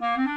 Mm-hmm.